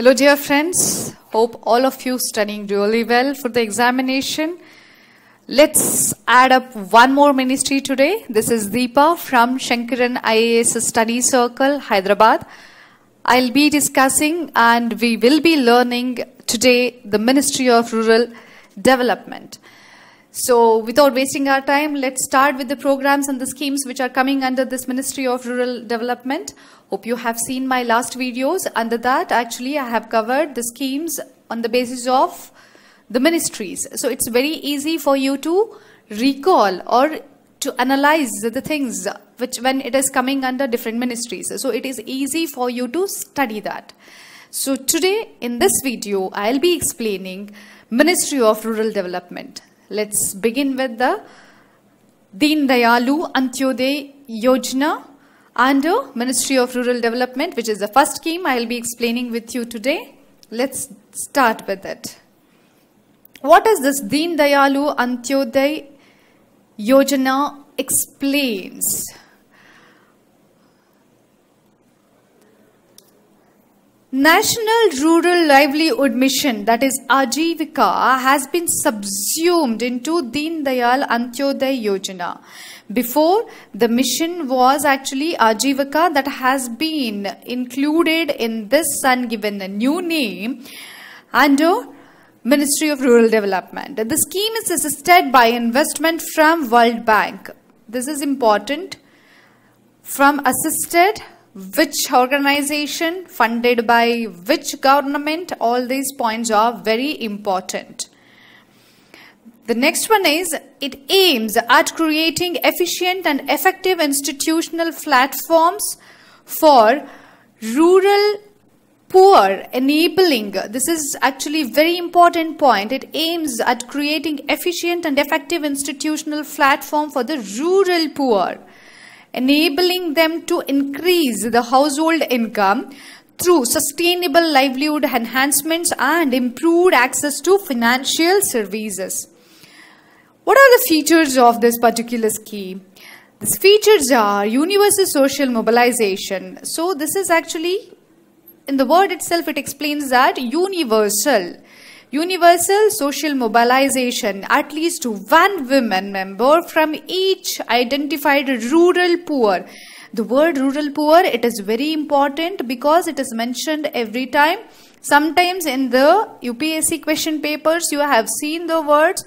Hello, dear friends. Hope all of you studying really well for the examination. Let's add up one more ministry today. This is Deepa from Sankaran IAS Study Circle, Hyderabad. I'll be discussing and we will be learning today the Ministry of Rural Development. So, without wasting our time, let's start with the programs and the schemes which are coming under this Ministry of Rural Development. Hope you have seen my last videos. Under that, actually, I have covered the schemes on the basis of the ministries. So, it's very easy for you to recall or to analyze the things which when it is coming under different ministries. So, it is easy for you to study that. So, today in this video, I'll be explaining Ministry of Rural Development. Let's begin with the Deen Dayalu Antyodaya Yojana under Ministry of Rural Development, which is the first scheme I'll be explaining with you today. Let's start with it. What is this Deen Dayalu Antyodaya Yojana explains? National Rural Livelihood Mission, that is Ajivika, has been subsumed into Deen Dayal Antyodaya Yojana. Before, the mission was actually Ajivika that has been included in this and given a new name under Ministry of Rural Development. The scheme is assisted by investment from World Bank. This is important. From assisted which organization funded by which government? All these points are very important. The next one is it aims at creating efficient and effective institutional platforms for rural poor enabling. This is actually very important point. It aims at creating efficient and effective institutional platform for the rural poor enabling them to increase the household income through sustainable livelihood enhancements and improved access to financial services. What are the features of this particular scheme? These features are universal social mobilization. So this is actually, in the word itself, it explains that universal universal social mobilization at least one women member from each identified rural poor. The word rural poor it is very important because it is mentioned every time. Sometimes in the upsc question papers you have seen the words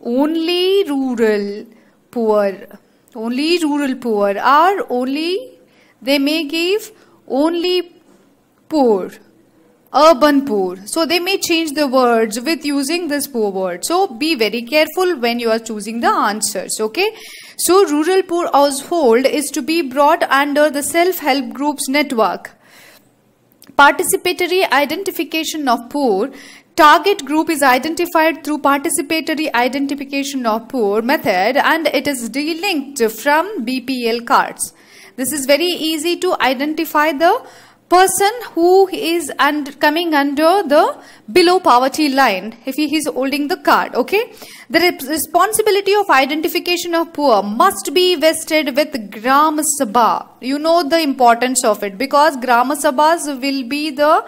only rural poor. Only rural poor. Or only they may give only poor urban poor. So they may change the words with using this poor word. So be very careful when you are choosing the answers. Okay. So rural poor household is to be brought under the self-help groups network. Participatory identification of poor target group is identified through participatory identification of poor method and it is delinked from BPL cards. This is very easy to identify the person who is and coming under the below poverty line if he is holding the card okay? The responsibility of identification of poor must be vested with gram sabha. You know the importance of it because gram sabhas will be the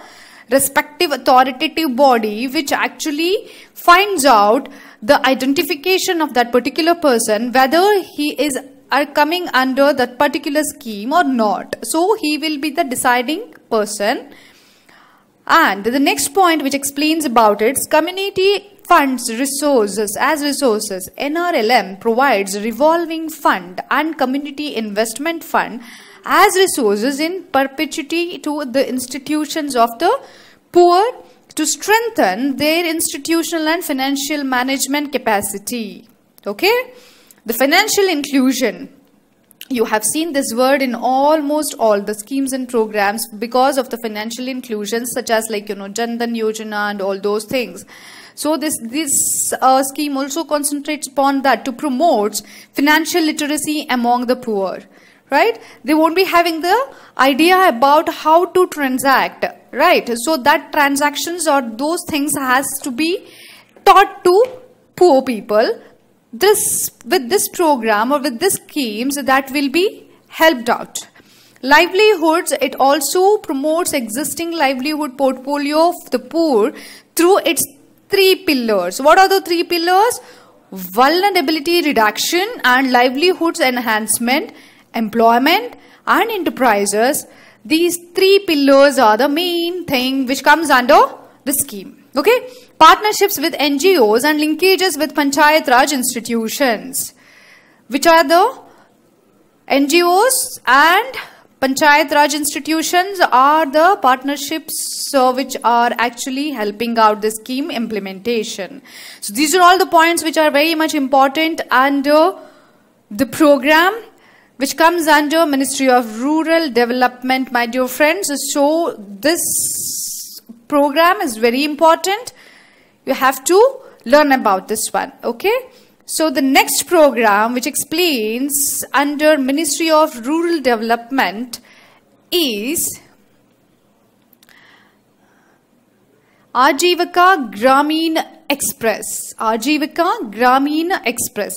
respective authoritative body which actually finds out the identification of that particular person whether he is are coming under that particular scheme or not. So he will be the deciding person. And the next point which explains about it, community funds resources as resources. NRLM provides revolving fund and community investment fund as resources in perpetuity to the institutions of the poor to strengthen their institutional and financial management capacity. Okay. The financial inclusion. You have seen this word in almost all the schemes and programs because of the financial inclusion such as like, you know, Jan Dhan Yojana and all those things. So this, this uh, scheme also concentrates upon that to promote financial literacy among the poor right they won't be having the idea about how to transact right so that transactions or those things has to be taught to poor people this with this program or with this schemes that will be helped out. Livelihoods it also promotes existing livelihood portfolio of the poor through its three pillars. What are the three pillars? Vulnerability reduction and livelihoods enhancement employment and enterprises. These three pillars are the main thing which comes under the scheme. Okay partnerships with ngos and linkages with panchayat raj institutions which are the ngos and Panchayat Raj institutions are the partnerships uh, which are actually helping out the scheme implementation. So these are all the points which are very much important under the program which comes under Ministry of Rural Development, my dear friends. So this program is very important. You have to learn about this one, okay? So the next program which explains under Ministry of Rural Development is Ajivika Grameen Express. Ajivika Grameen Express.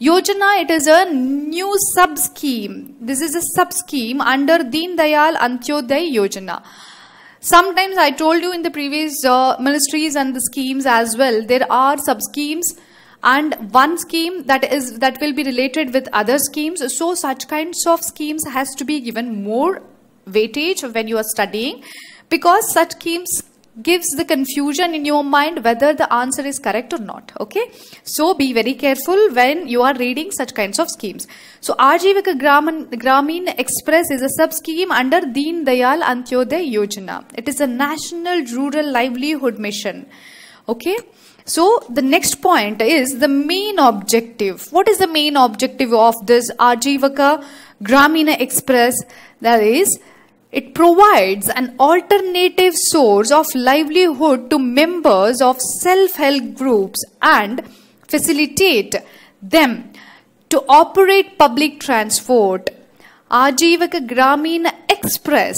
Yojana, it is a new sub-scheme. This is a sub-scheme under Deen Dayal Antyodaya Yojana. Sometimes I told you in the previous uh, ministries and the schemes as well, there are sub-schemes and one scheme that is that will be related with other schemes. So such kinds of schemes has to be given more weightage when you are studying because such schemes gives the confusion in your mind whether the answer is correct or not okay so be very careful when you are reading such kinds of schemes so Ajivika Gramin, Grameen Express is a sub scheme under Deen Dayal Antyodaya Yojana it is a national rural livelihood mission okay so the next point is the main objective. What is the main objective of this Ajivika Gramina Express? That is, it provides an alternative source of livelihood to members of self-help groups and facilitate them to operate public transport. Ajivika Gramina Express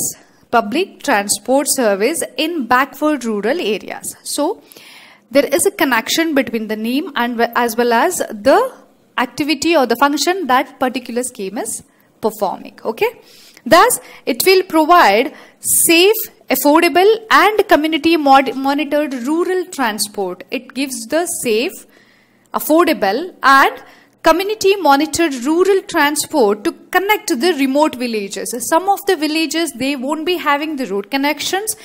public transport service in backward rural areas. So, there is a connection between the name and as well as the activity or the function that particular scheme is performing okay thus it will provide safe affordable and community monitored rural transport. It gives the safe affordable and community monitored rural transport to connect to the remote villages. Some of the villages they won't be having the road connections.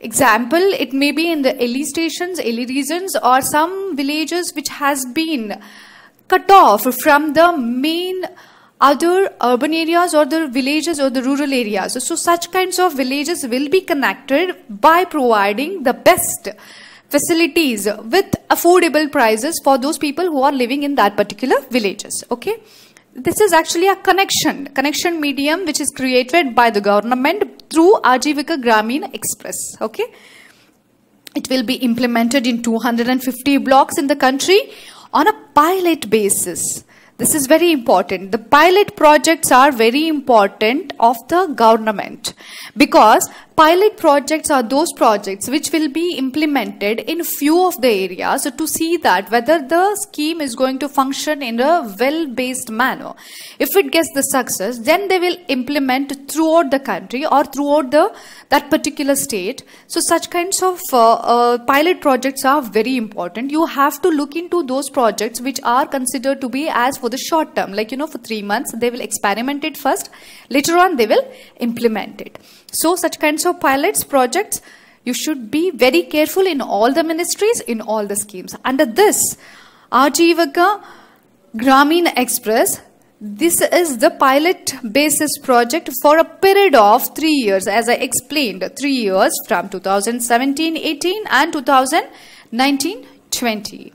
Example, it may be in the LE stations, LE regions or some villages which has been cut off from the main other urban areas or the villages or the rural areas. So such kinds of villages will be connected by providing the best facilities with affordable prices for those people who are living in that particular villages. Okay this is actually a connection, connection medium which is created by the government through Ajivika Grameen Express. Okay. It will be implemented in 250 blocks in the country on a pilot basis. This is very important. The pilot projects are very important of the government because pilot projects are those projects which will be implemented in few of the areas to see that whether the scheme is going to function in a well-based manner. If it gets the success, then they will implement throughout the country or throughout the that particular state. So such kinds of uh, uh, pilot projects are very important. You have to look into those projects which are considered to be as for the short term, like you know for three months they will experiment it first. Later on they will implement it. So such kinds of pilots projects, you should be very careful in all the ministries, in all the schemes. Under this, Ajivika Grameen Express, this is the pilot basis project for a period of three years, as I explained, three years from 2017-18 and 2019-20.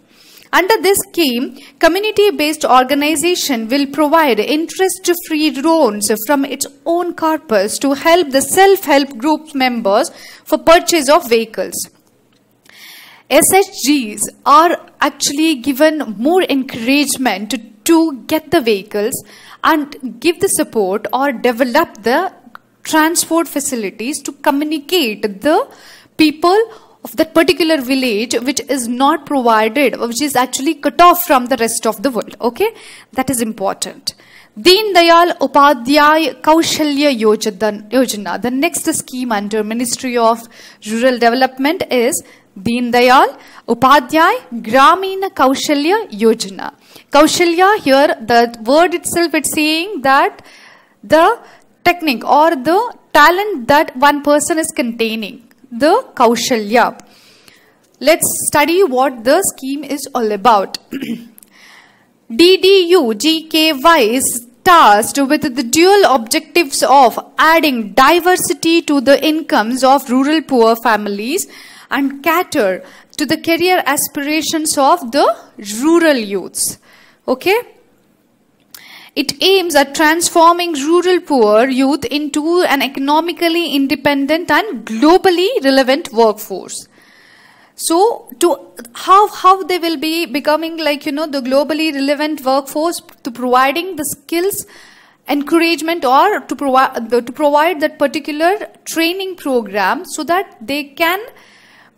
Under this scheme, community-based organization will provide interest-free loans from its own corpus to help the self-help group members for purchase of vehicles. SHGs are actually given more encouragement to, to get the vehicles and give the support or develop the transport facilities to communicate the people of that particular village which is not provided which is actually cut off from the rest of the world okay that is important Deen Dayal Upadhyay Kaushalya Yojana. The next scheme under Ministry of Rural Development is Deen Dayal Upadhyay Gramina Kaushalya Yojana. Kaushalya here, the word itself it's saying that the technique or the talent that one person is containing, the Kaushalya. Let's study what the scheme is all about. DDU GKY is tasked with the dual objectives of adding diversity to the incomes of rural poor families and cater to the career aspirations of the rural youths. Okay? It aims at transforming rural poor youth into an economically independent and globally relevant workforce. So, to how how they will be becoming like you know the globally relevant workforce to providing the skills, encouragement, or to provide to provide that particular training program so that they can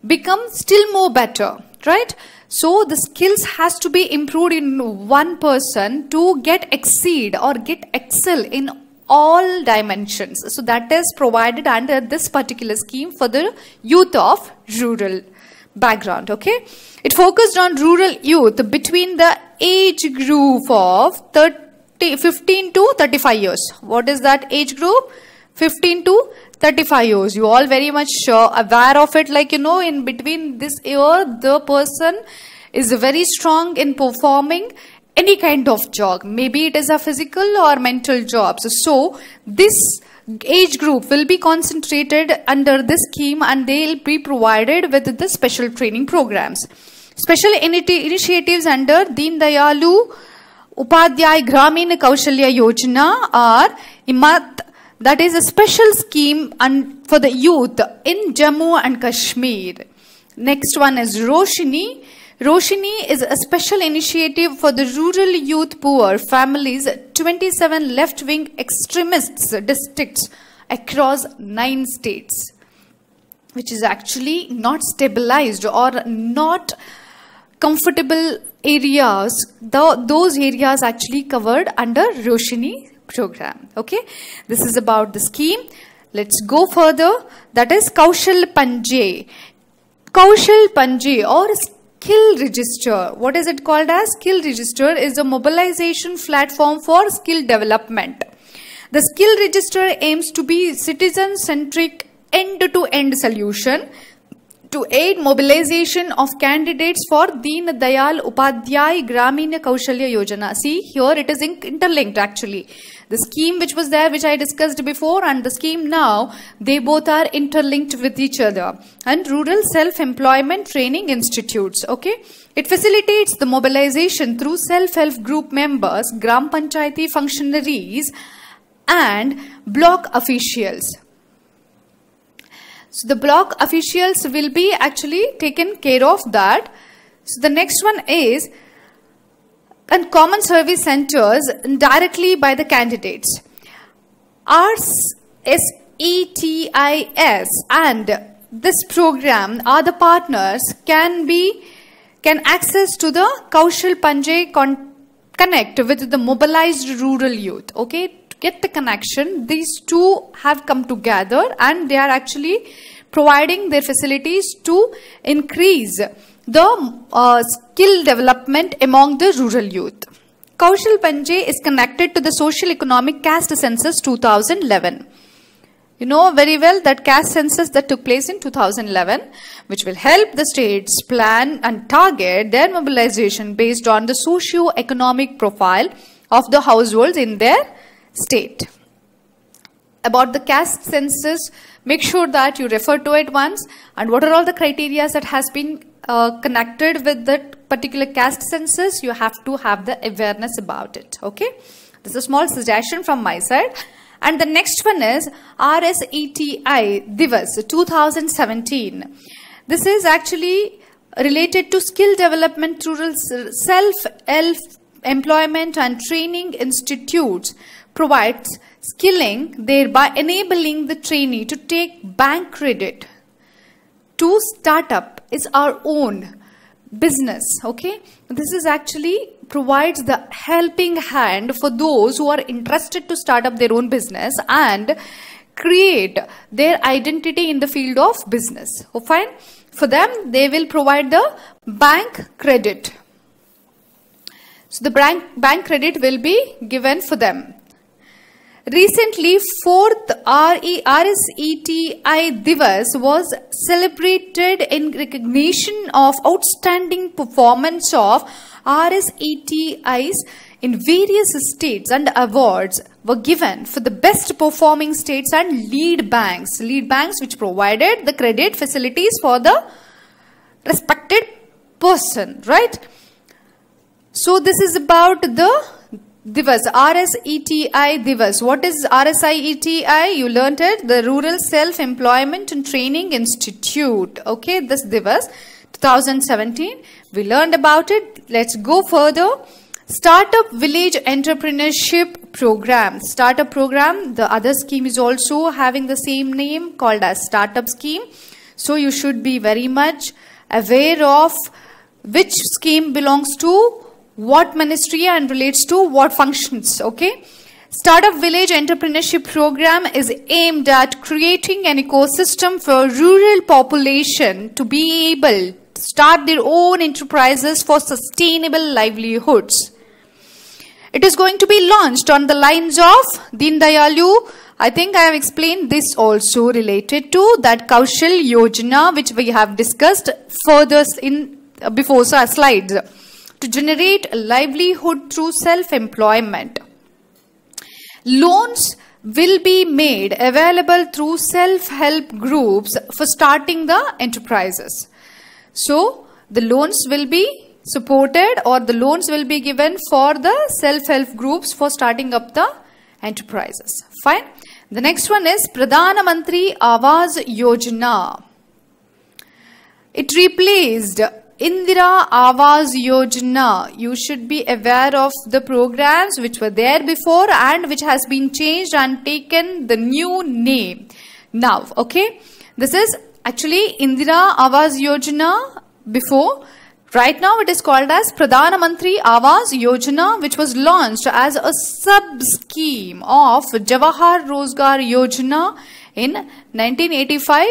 become still more better, right? So the skills has to be improved in one person to get exceed or get excel in all dimensions. So that is provided under this particular scheme for the youth of rural background okay? It focused on rural youth between the age group of 30 15 to 35 years. What is that age group? 15 to 35 years. You all very much uh, aware of it. Like you know in between this year the person is very strong in performing any kind of job. Maybe it is a physical or mental job. So, so this age group will be concentrated under this scheme and they'll be provided with the special training programs. Special initiatives under Deen Dayalu Upadhyay Gramin Kaushalya Yojana are HIMAYAT that is a special scheme for the youth in Jammu and Kashmir. Next one is Roshini Roshini is a special initiative for the rural youth poor families, 27 left-wing extremists districts across 9 states, which is actually not stabilized or not comfortable areas. The, those areas actually covered under Roshini program. Okay, this is about the scheme. Let's go further. That is Kaushal Panjee. Kaushal Panjee or skill register. What is it called as? Skill register is a mobilization platform for skill development. The skill register aims to be citizen-centric end-to-end solution to aid mobilization of candidates for Deen Dayal Upadhyay Gramina Kaushalya Yojana. See, here it is interlinked actually. The scheme which was there, which I discussed before, and the scheme now, they both are interlinked with each other. And Rural Self-Employment Training Institutes, okay? It facilitates the mobilization through self-help group members, Gram Panchayati functionaries, and block officials. So the block officials will be actually taken care of that. So the next one is and common service centers directly by the candidates. RSETIS and this program are the partners can be can access to the Kaushal Panjee connect with the mobilized rural youth. Okay, to get the connection, these two have come together and they are actually providing their facilities to increase the uh, skill development among the rural youth. Kaushal Panjee is connected to the Social Economic Caste Census 2011. You know very well that caste census that took place in 2011, which will help the states plan and target their mobilization based on the socio-economic profile of the households in their state. About the caste census, make sure that you refer to it once and what are all the criteria that has been uh, connected with that particular caste census, you have to have the awareness about it. Okay. This is a small suggestion from my side. And the next one is RSETI Divas 2017. This is actually related to skill development rural self employment and training institutes provides skilling thereby enabling the trainee to take bank credit to start up is our own business okay? This is actually provides the helping hand for those who are interested to start up their own business and create their identity in the field of business. Oh, fine. For them they will provide the bank credit. So the bank bank credit will be given for them Recently, fourth RSETI Divas was celebrated in recognition of outstanding performance of RSETIs in various states and awards were given for the best performing states and lead banks. Lead banks which provided the credit facilities for the respected person, right? So this is about the Divas, RSETI Divas. What is RSETI? You learned it. The Rural Self-Employment and Training Institute. Okay, this Divas 2017. We learned about it. Let's go further. Startup Village Entrepreneurship Program. Startup program. The other scheme is also having the same name called as Startup Scheme. So you should be very much aware of which scheme belongs to what ministry and relates to what functions okay? Startup village entrepreneurship program is aimed at creating an ecosystem for rural population to be able to start their own enterprises for sustainable livelihoods. It is going to be launched on the lines of Deen Dayalu I think I have explained this also related to that Kaushal Yojana which we have discussed further in uh, before so, slides to generate a livelihood through self-employment. Loans will be made available through self-help groups for starting the enterprises. So, the loans will be supported or the loans will be given for the self-help groups for starting up the enterprises. Fine. The next one is Pradhana Mantri Awas Yojana. It replaced Indira Awas Yojana. You should be aware of the programs which were there before and which has been changed and taken the new name. Now, okay. This is actually Indira Awas Yojana before. Right now it is called as Pradhana Mantri Awas Yojana which was launched as a sub-scheme of Jawahar Rozgar Yojana in 1985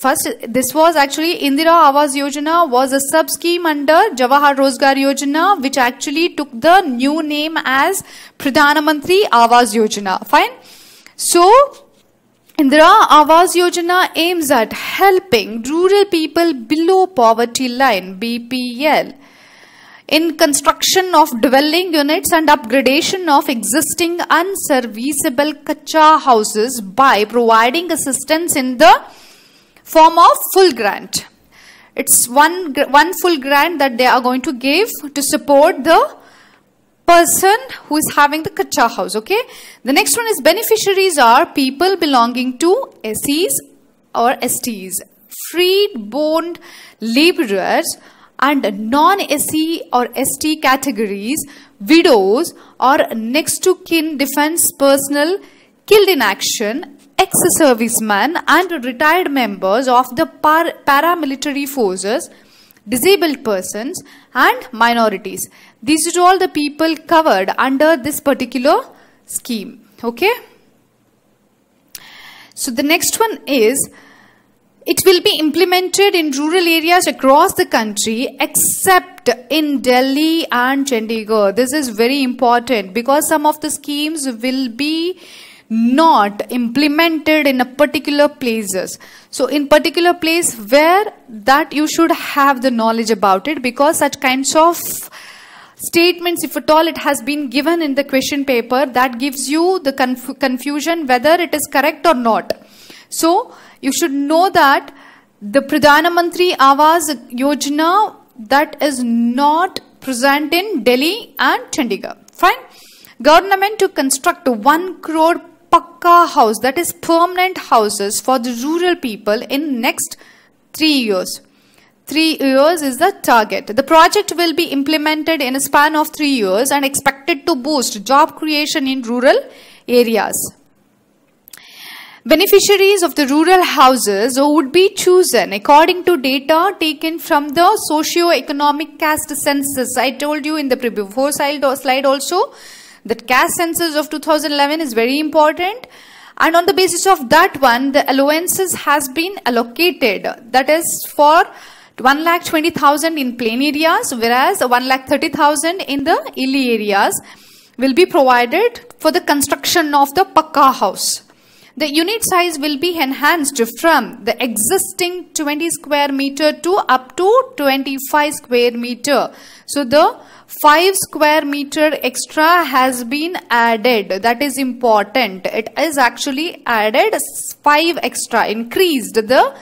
First, this was actually Indira Awas Yojana was a sub scheme under Jawahar Rozgar Yojana, which actually took the new name as Pradhana Mantri Awas Yojana. Fine. So, Indira Awas Yojana aims at helping rural people below poverty line (BPL) in construction of dwelling units and upgradation of existing unserviceable kacha houses by providing assistance in the form of full grant. It's one, one full grant that they are going to give to support the person who is having the kacha house. Okay. The next one is beneficiaries are people belonging to SCs or STs, freed-born laborers and non-SC or ST categories, widows or next to kin defense personnel killed in action ex-servicemen and retired members of the par paramilitary forces, disabled persons and minorities. These are all the people covered under this particular scheme. Okay. So the next one is it will be implemented in rural areas across the country except in Delhi and Chandigarh. This is very important because some of the schemes will be not implemented in a particular places. So in particular place where that you should have the knowledge about it because such kinds of statements if at all it has been given in the question paper that gives you the conf confusion whether it is correct or not. So you should know that the pradhana mantri awas yojana that is not present in delhi and chandigarh. Fine. Government to construct 1 crore pakka house that is permanent houses for the rural people in next 3 years. 3 years is the target. The project will be implemented in a span of 3 years and expected to boost job creation in rural areas. Beneficiaries of the rural houses would be chosen according to data taken from the socio-economic caste census. I told you in the before slide also that caste census of 2011 is very important and on the basis of that one the allowances has been allocated that is for 1 lakh 20,000 in plain areas whereas 1 lakh 30,000 in the hilly areas will be provided for the construction of the pakka house. The unit size will be enhanced from the existing 20 square meter to up to 25 square meter. So the 5 square meter extra has been added. That is important. It is actually added 5 extra, increased the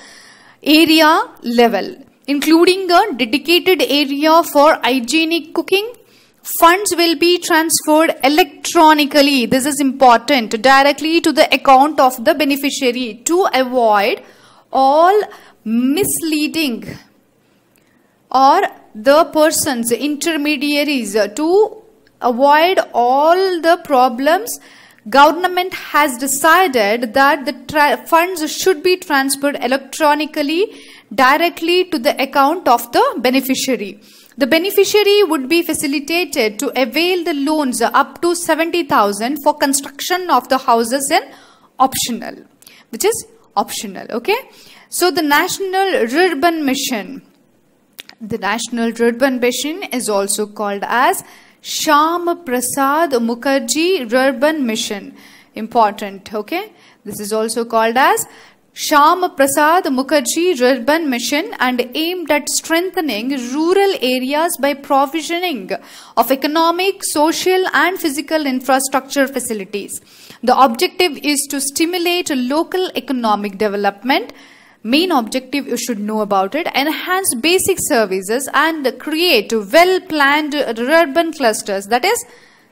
area level, including a dedicated area for hygienic cooking, funds will be transferred electronically this is important directly to the account of the beneficiary to avoid all misleading or the persons intermediaries uh, to avoid all the problems government has decided that the funds should be transferred electronically directly to the account of the beneficiary the beneficiary would be facilitated to avail the loans up to 70,000 for construction of the houses and optional, which is optional, okay? So the National Rurban Mission, the National Rurban Mission is also called as Sham Prasad Mukherjee Rurban Mission. Important, okay? This is also called as Sham Prasad Mukherjee Rurban Mission and aimed at strengthening rural areas by provisioning of economic, social and physical infrastructure facilities. The objective is to stimulate local economic development. Main objective you should know about it. Enhance basic services and create well-planned urban clusters that is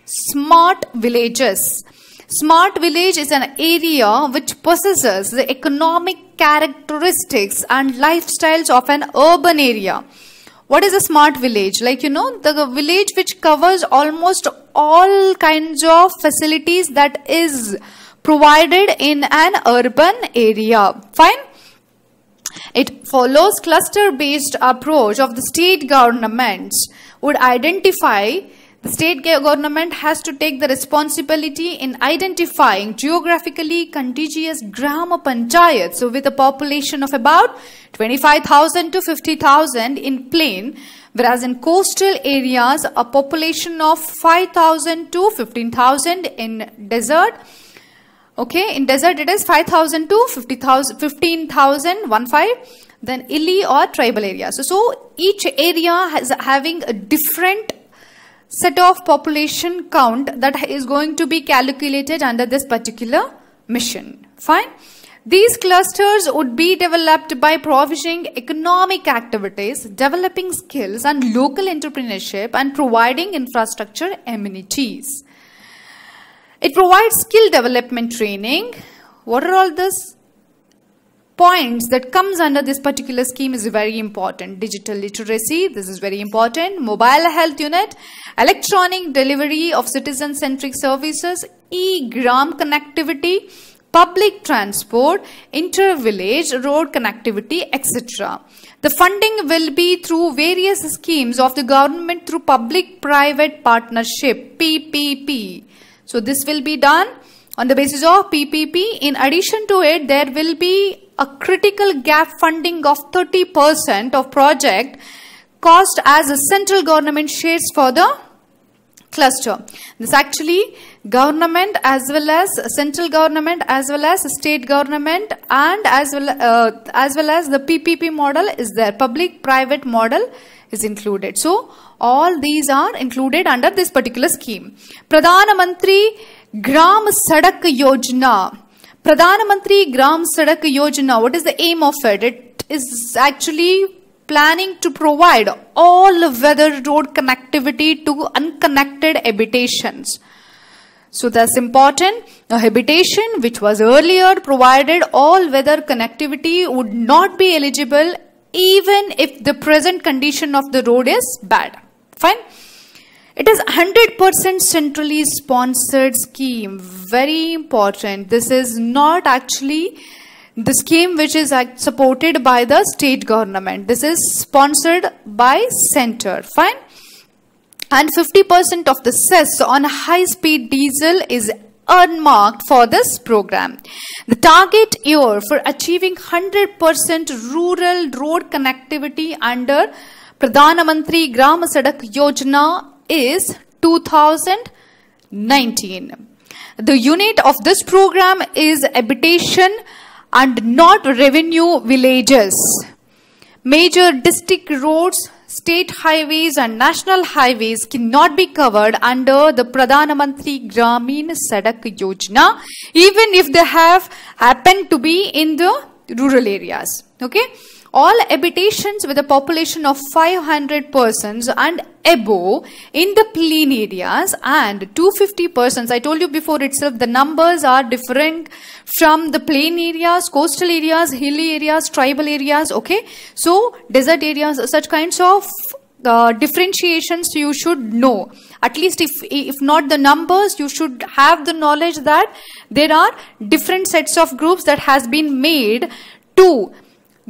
smart villages. Smart village is an area which possesses the economic characteristics and lifestyles of an urban area. What is a smart village? Like, you know, the village which covers almost all kinds of facilities that is provided in an urban area. Fine? It follows cluster-based approach of the state governments would identify the state government has to take the responsibility in identifying geographically contiguous Grama Panchayats. So with a population of about 25,000 to 50,000 in plain whereas in coastal areas a population of 5,000 to 15,000 in desert okay in desert it is 5,000 to 50,000 15,000 one five then illy or tribal area. so, so each area has having a different set of population count that is going to be calculated under this particular mission. Fine. These clusters would be developed by provisioning economic activities, developing skills and local entrepreneurship and providing infrastructure amenities. It provides skill development training. What are all these points that comes under this particular scheme is very important. Digital literacy, this is very important. Mobile health unit, electronic delivery of citizen-centric services, e-gram connectivity, public transport, inter-village road connectivity, etc. The funding will be through various schemes of the government through public-private partnership, PPP. So this will be done on the basis of PPP. In addition to it, there will be a critical gap funding of 30% of project cost as the central government shares for the cluster. This actually government as well as central government as well as state government and as well uh, as well as the PPP model is there. Public private model is included. So all these are included under this particular scheme. Pradhan Mantri Gram Sadak Yojana Pradhan Gram Sadak Yojana, what is the aim of it? It is actually planning to provide all weather road connectivity to unconnected habitations. So that's important. A habitation which was earlier provided all weather connectivity would not be eligible even if the present condition of the road is bad. Fine. It is 100% centrally sponsored scheme. Very important. This is not actually the scheme which is supported by the state government. This is sponsored by center. Fine. And 50% of the cess on high speed diesel is unmarked for this program. The target year for achieving 100% rural road connectivity under Pradhan Mantri Gram Sadak Yojana is 2019. The unit of this program is habitation and not revenue villages. Major district roads, state highways and national highways cannot be covered under the Pradhan Mantri Gramin Sadak Yojana even if they have happened to be in the rural areas. Okay all habitations with a population of 500 persons and above in the plain areas and 250 persons. I told you before itself the numbers are different from the plain areas, coastal areas, hilly areas, tribal areas. Okay. So desert areas, such kinds of uh, differentiations you should know at least if if not the numbers you should have the knowledge that there are different sets of groups that has been made to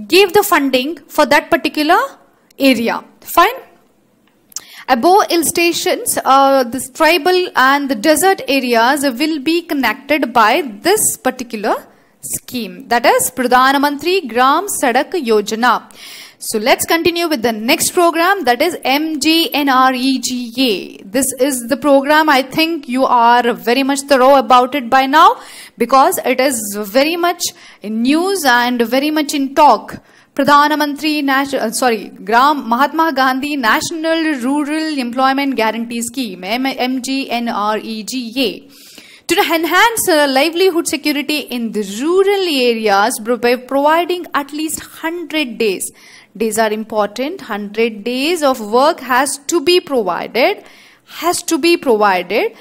give the funding for that particular area. Fine. Above hill stations, uh, this tribal and the desert areas will be connected by this particular scheme. That is Pradhan Mantri Gram Sadak Yojana. So let's continue with the next program that is MGNREGA. This is the program I think you are very much thorough about it by now because it is very much in news and very much in talk. Pradhan Mantri, uh, sorry, Gram Mahatma Gandhi National Rural Employment Guarantee Scheme, MGNREGA to enhance uh, livelihood security in the rural areas by providing at least 100 days days are important. 100 days of work has to be provided has to be provided.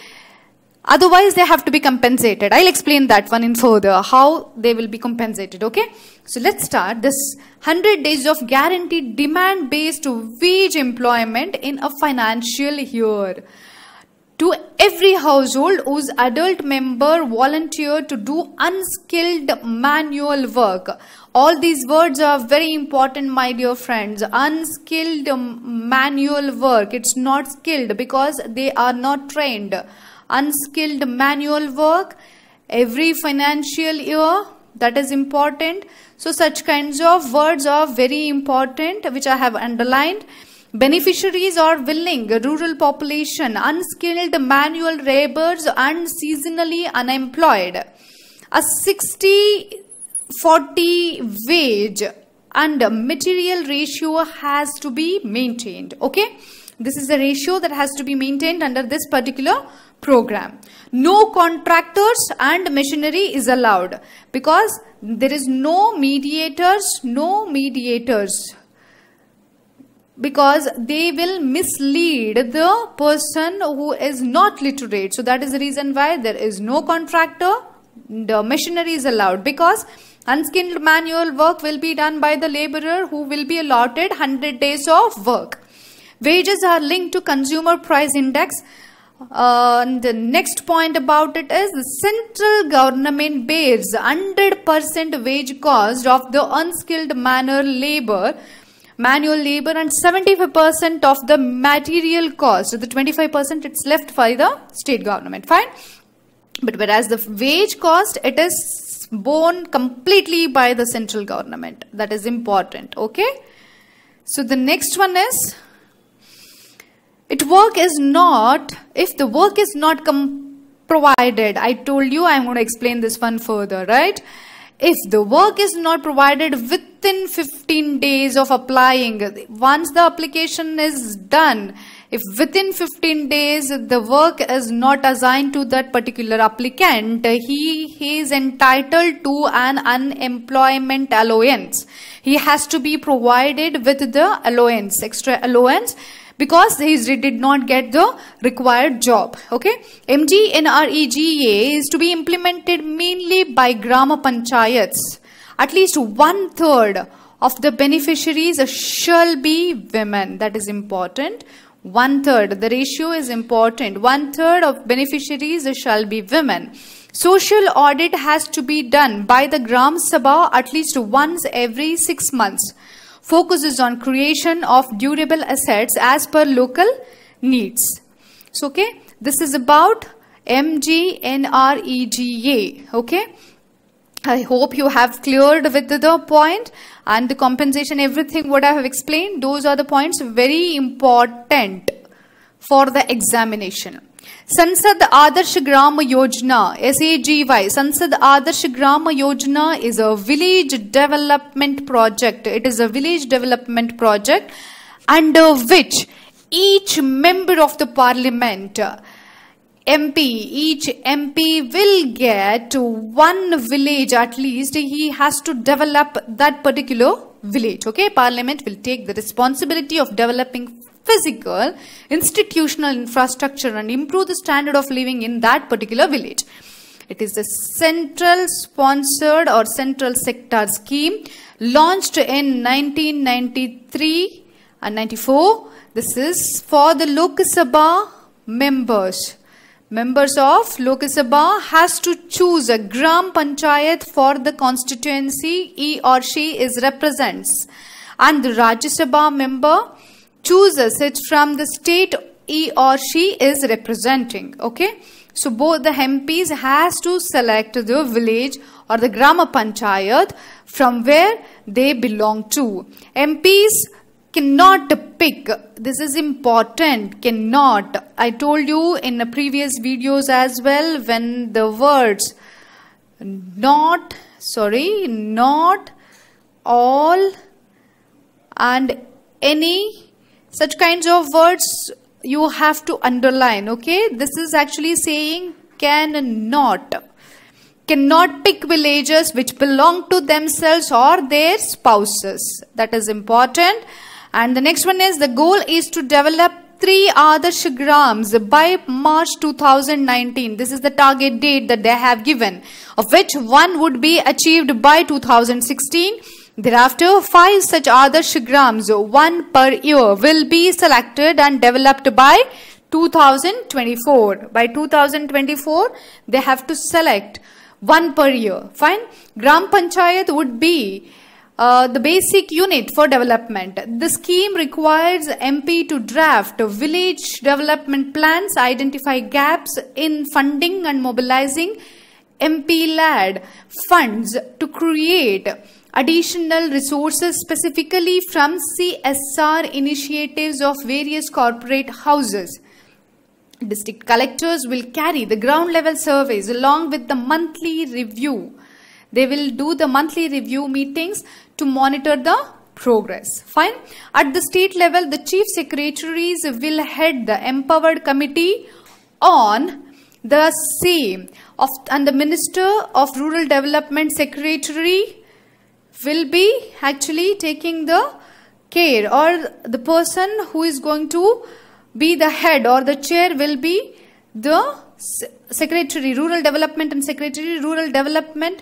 Otherwise they have to be compensated. I'll explain that one in further how they will be compensated okay? So let's start. This 100 days of guaranteed demand based wage employment in a financial year to every household whose adult member volunteer to do unskilled manual work. All these words are very important my dear friends. Unskilled manual work. It's not skilled because they are not trained. Unskilled manual work every financial year that is important. So such kinds of words are very important which i have underlined beneficiaries are willing rural population unskilled manual laborers and seasonally unemployed. A 60 40 wage and material ratio has to be maintained okay? This is the ratio that has to be maintained under this particular program. No contractors and machinery is allowed because there is no mediators no mediators because they will mislead the person who is not literate so that is the reason why there is no contractor the machinery is allowed because Unskilled manual work will be done by the laborer who will be allotted 100 days of work. Wages are linked to consumer price index. Uh, and the next point about it is the central government bears 100% wage cost of the unskilled manual labor manual labor and 75% of the material cost the 25% it's left by the state government fine but whereas the wage cost it is borne completely by the central government. That is important. Okay. So the next one is it work is not if the work is not provided. I told you I'm going to explain this one further, right? If the work is not provided within 15 days of applying, once the application is done, if within 15 days the work is not assigned to that particular applicant, he, he is entitled to an unemployment allowance. He has to be provided with the allowance, extra allowance because he did not get the required job. Okay. MGNREGA is to be implemented mainly by Grama Panchayats. At least one third of the beneficiaries shall be women. That is important one third. The ratio is important. One third of beneficiaries shall be women. Social audit has to be done by the Gram Sabha at least once every six months. Focuses on creation of durable assets as per local needs. So, okay, this is about MGNREGA. Okay. I hope you have cleared with the point and the compensation, everything what I have explained. Those are the points very important for the examination. Sansad Adarsh Grama Yojana, SAGY, Sansad Adarsh Grama Yojana is a village development project. It is a village development project under which each member of the parliament MP, each MP will get one village at least. He has to develop that particular village. Okay, Parliament will take the responsibility of developing physical, institutional infrastructure and improve the standard of living in that particular village. It is a central sponsored or central sector scheme launched in 1993 and 94. This is for the Lok Sabha members members of Lok Sabha has to choose a Gram Panchayat for the constituency he or she is represents and the Rajya Sabha member chooses it from the state he or she is representing okay? So both the MPs has to select the village or the Grama Panchayat from where they belong to. MPs cannot pick. This is important. Cannot. I told you in the previous videos as well when the words not sorry not all and any such kinds of words you have to underline okay this is actually saying cannot cannot pick villages which belong to themselves or their spouses that is important and the next one is the goal is to develop three Adarsh Grams by March 2019. This is the target date that they have given, of which one would be achieved by 2016. Thereafter, five such Adarsh Grams, one per year, will be selected and developed by 2024. By 2024, they have to select one per year. Fine. Gram Panchayat would be uh, the basic unit for development. The scheme requires MP to draft village development plans, identify gaps in funding and mobilizing MP-led funds to create additional resources specifically from CSR initiatives of various corporate houses. District collectors will carry the ground level surveys along with the monthly review. They will do the monthly review meetings to monitor the progress. Fine. At the state level, the chief secretaries will head the empowered committee on the same of and the minister of rural development secretary will be actually taking the care or the person who is going to be the head or the chair will be the secretary rural development and secretary rural development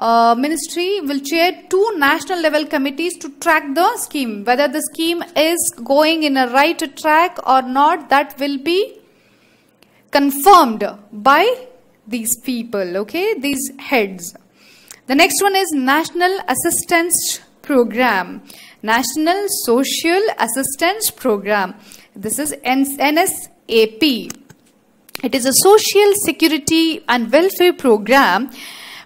uh, ministry will chair two national level committees to track the scheme. Whether the scheme is going in a right track or not, that will be confirmed by these people, okay, these heads. The next one is National Assistance Program. National Social Assistance Program. This is NSAP. It is a social security and welfare program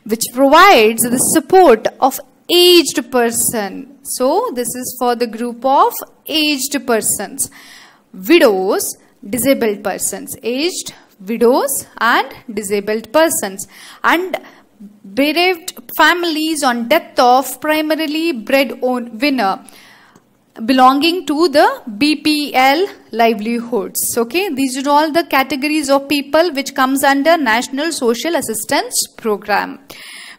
which provides the support of aged person. So this is for the group of aged persons, widows, disabled persons, aged widows and disabled persons and bereaved families on death of primarily breadwinner belonging to the BPL livelihoods. Okay, these are all the categories of people which comes under National Social Assistance Program.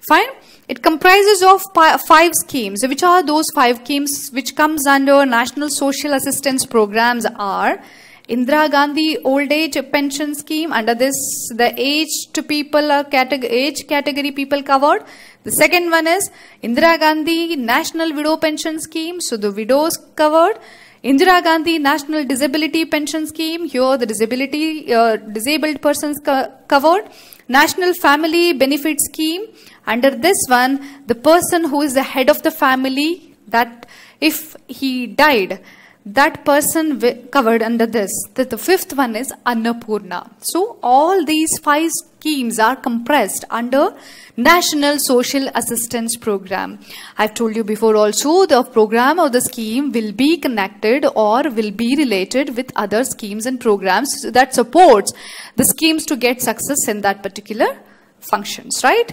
Fine. It comprises of five schemes. Which are those five schemes which comes under National Social Assistance Programs are Indira Gandhi Old Age Pension Scheme. Under this, the aged people are category, age category people covered. The second one is Indira Gandhi National Widow Pension Scheme. So the widows covered. Indira Gandhi National Disability Pension Scheme, here the disability, uh, disabled persons co- covered. National Family Benefit Scheme, under this one, the person who is the head of the family, that if he died, that person covered under this. The, the fifth one is Annapurna. So all these five schemes are compressed under National Social Assistance Program. I've told you before also the program or the scheme will be connected or will be related with other schemes and programs that supports the schemes to get success in that particular functions, right?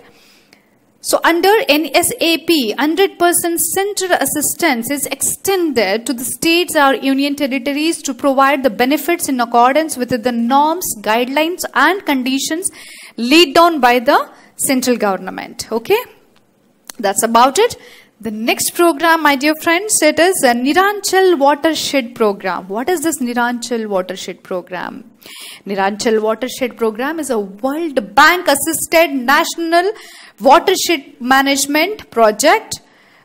So under NSAP, 100% central assistance is extended to the states or union territories to provide the benefits in accordance with the norms, guidelines and conditions laid down by the central government. Okay? That's about it. The next program, my dear friends, it is a Neeranchal Watershed Program. What is this Neeranchal Watershed Program? Neeranchal Watershed Program is a World Bank assisted national watershed management project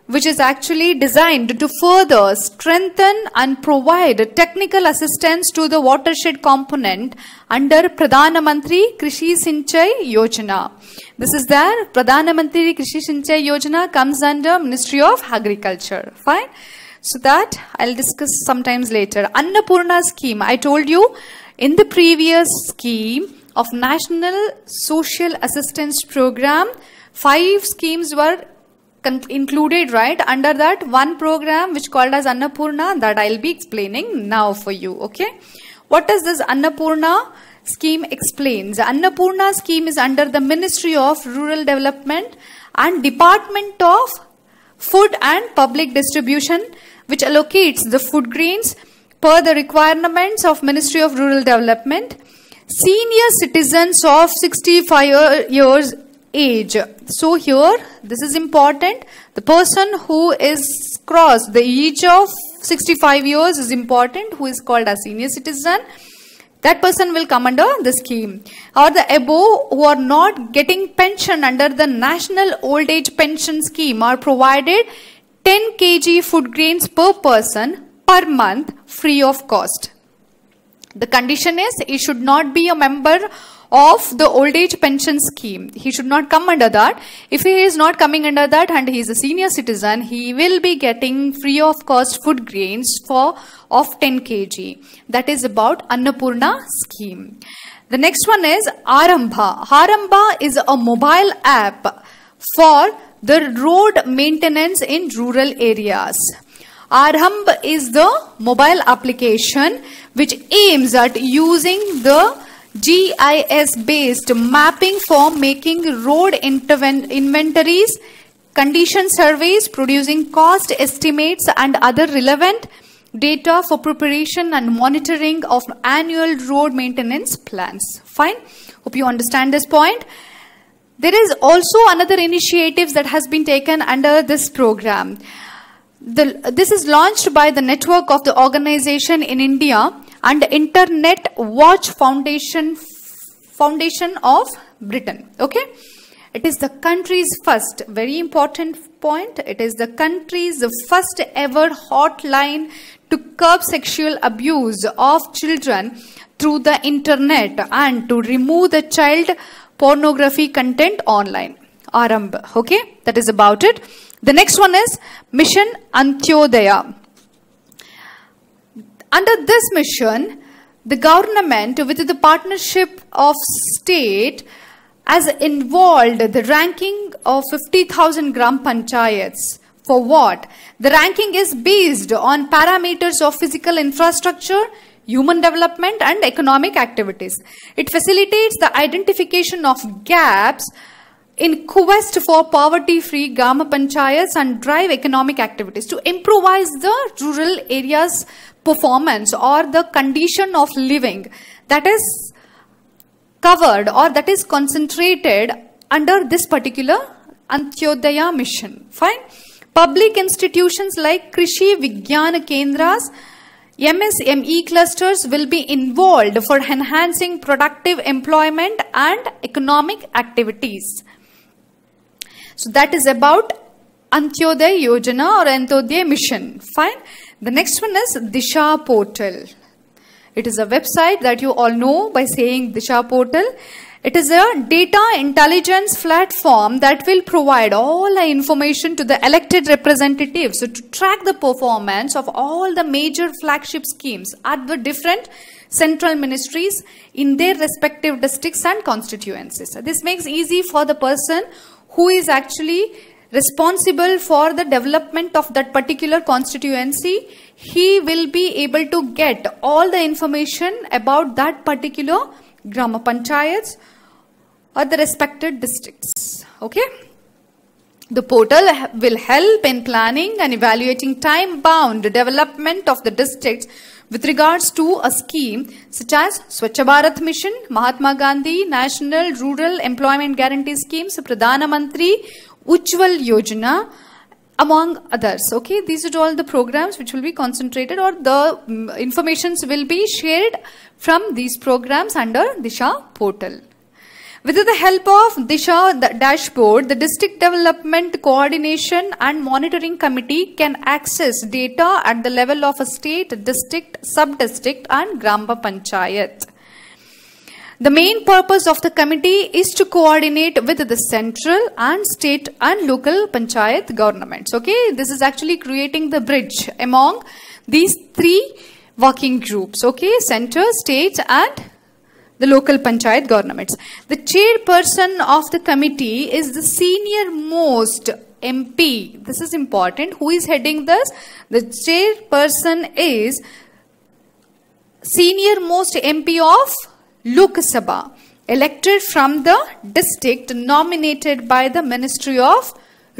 which is actually designed to further strengthen and provide technical assistance to the watershed component under Pradhana Mantri Krishi Sinchai Yojana. This is there. Pradhana Mantri Krishi Sinchai Yojana comes under Ministry of Agriculture. Fine. So that I'll discuss sometimes later. Annapurna scheme. I told you in the previous scheme of National Social Assistance Program, five schemes were included right? Under that one program which called as Annapurna that I'll be explaining now for you okay? What does this Annapurna scheme explains Annapurna scheme is under the Ministry of Rural Development and Department of Food and Public Distribution which allocates the food grains per the requirements of Ministry of Rural Development. Senior citizens of 65 years age. So here, this is important. The person who is crossed the age of 65 years is important, who is called a senior citizen. That person will come under the scheme. Or the above who are not getting pension under the National Old Age Pension Scheme are provided 10 kg food grains per person per month free of cost. The condition is he should not be a member of the old age pension scheme. He should not come under that. If he is not coming under that and he is a senior citizen, he will be getting free of cost food grains for of 10 kg. That is about Annapurna scheme. The next one is Arambha. Arambha is a mobile app for the road maintenance in rural areas. Arambha is the mobile application which aims at using the GIS based mapping for making road inventories, condition surveys, producing cost estimates and other relevant data for preparation and monitoring of annual road maintenance plans. Fine. Hope you understand this point. There is also another initiative that has been taken under this program. The, this is launched by the network of the organization in India and Internet Watch Foundation Foundation of Britain. Okay. It is the country's first, very important point. It is the country's first ever hotline to curb sexual abuse of children through the internet and to remove the child pornography content online. Arambh. Okay. That is about it. The next one is Mission Antyodaya. Under this mission, the government, with the partnership of state, has involved the ranking of 50,000 gram panchayats. For what? The ranking is based on parameters of physical infrastructure, human development and economic activities. It facilitates the identification of gaps in quest for poverty-free Grama Panchayats and drive economic activities to improvise the rural areas performance or the condition of living that is covered or that is concentrated under this particular Antyodaya mission. Fine. Public institutions like Krishi Vigyan Kendras, MSME clusters will be involved for enhancing productive employment and economic activities. So that is about Antyodaya Yojana or Antyodaya Mission. Fine. The next one is Disha Portal. It is a website that you all know by saying Disha Portal. It is a data intelligence platform that will provide all the information to the elected representatives so to track the performance of all the major flagship schemes at the different central ministries in their respective districts and constituencies. This makes easy for the person who is actually responsible for the development of that particular constituency. He will be able to get all the information about that particular Grama Panchayats or the respected districts. Okay. The portal will help in planning and evaluating time-bound development of the districts with regards to a scheme such as Swachh Bharat Mission, Mahatma Gandhi National Rural Employment Guarantee Schemes, Pradhana Mantri Ujjwal Yojana, among others. Okay, these are all the programs which will be concentrated or the um, informations will be shared from these programs under Disha portal. With the help of Disha the dashboard, the District Development Coordination and Monitoring Committee can access data at the level of a state, district, sub-district and Grama Panchayat. The main purpose of the committee is to coordinate with the central and state and local panchayat governments. Okay, this is actually creating the bridge among these three working groups. Okay, center, state and the local panchayat governments. The chairperson of the committee is the senior most MP. This is important. Who is heading this? The chairperson is senior most MP of Lok Sabha, elected from the district nominated by the Ministry of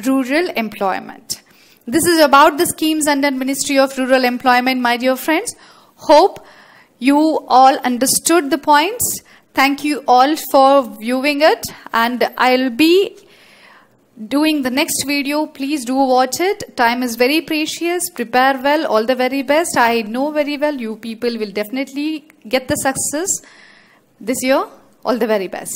Rural Employment. This is about the schemes under Ministry of Rural Employment, my dear friends. Hope you all understood the points. Thank you all for viewing it and I'll be doing the next video. Please do watch it. Time is very precious. Prepare well. All the very best. I know very well you people will definitely get the success this year. All the very best.